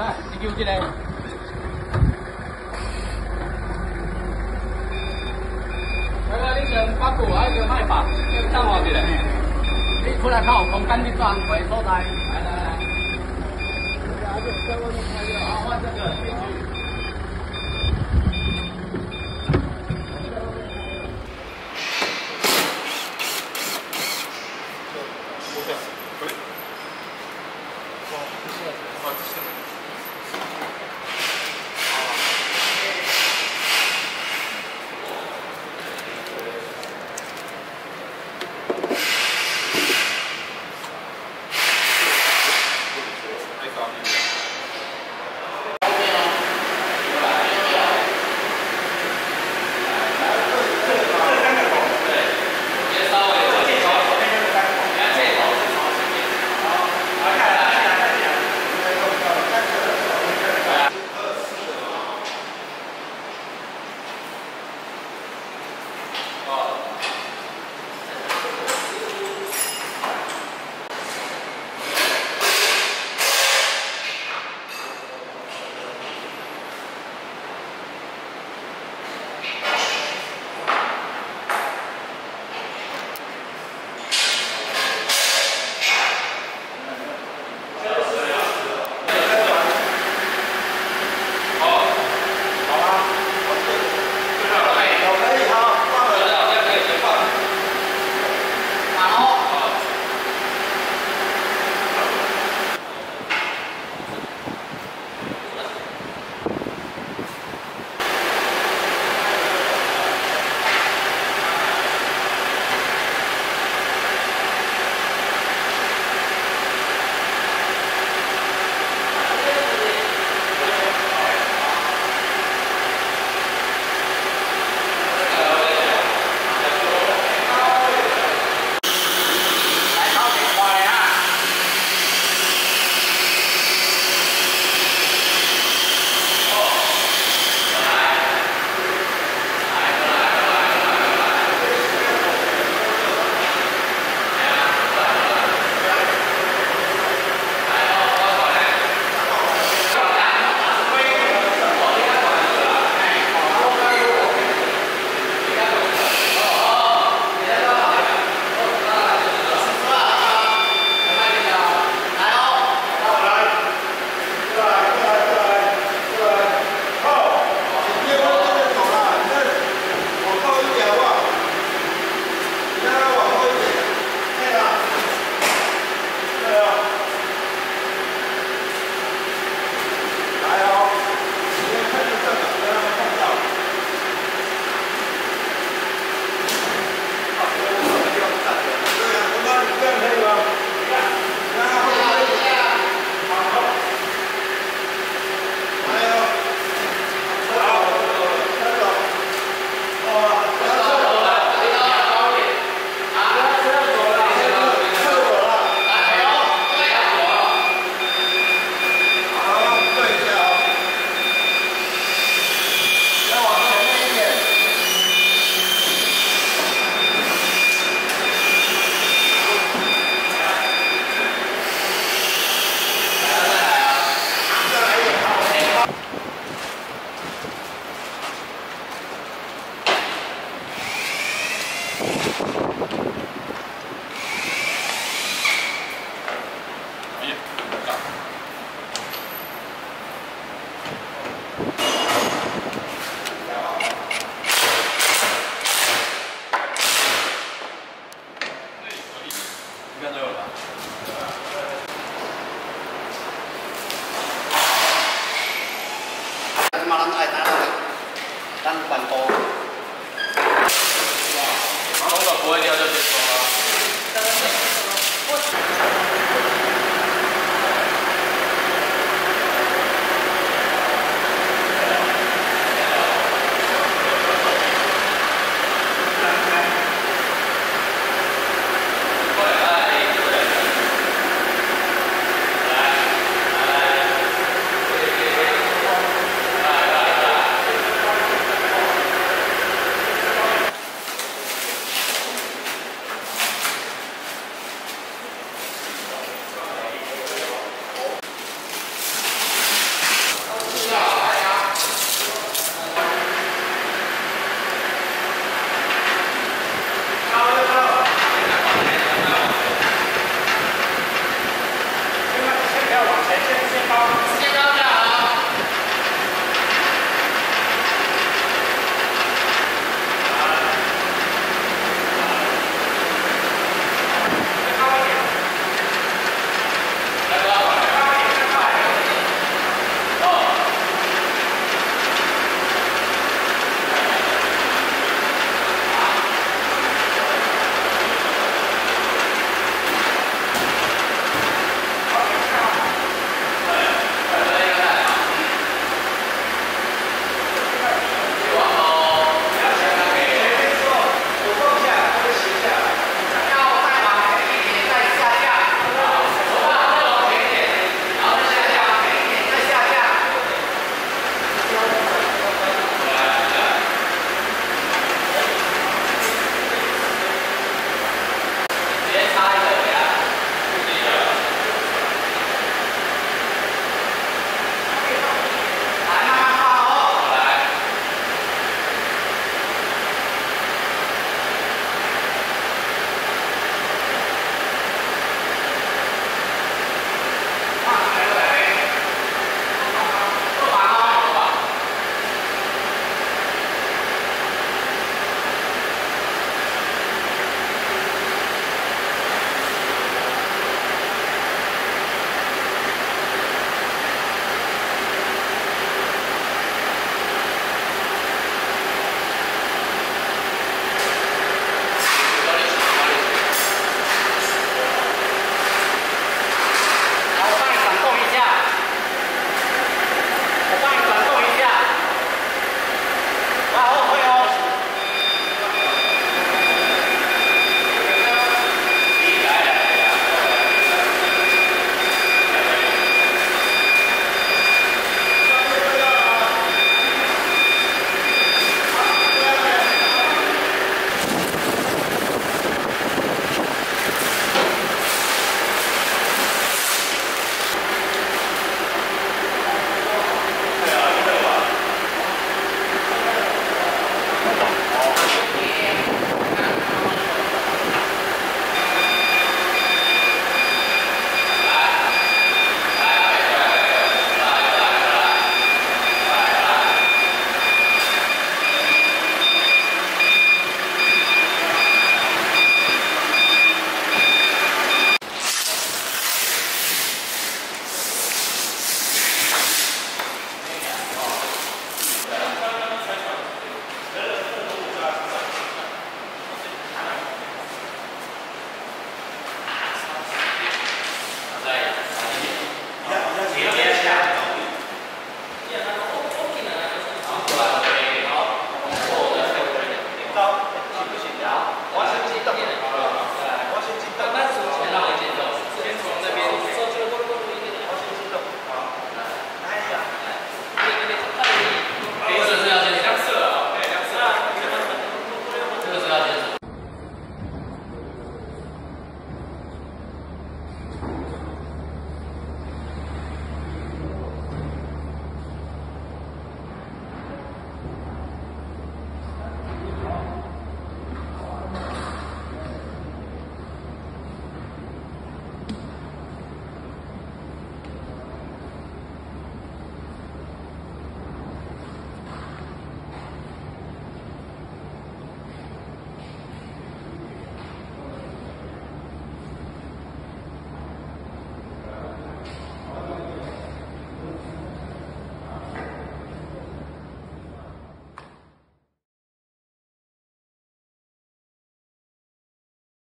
Đây, review trên đây. Đây là đi đường qua cổ ấy, đường hai bạc, đường sang hòa gì đấy. Đi phố là khẩu, không căn đi toàn với số tài. Đây là... Hãy subscribe cho kênh Ghiền Mì Gõ Để không bỏ lỡ những video hấp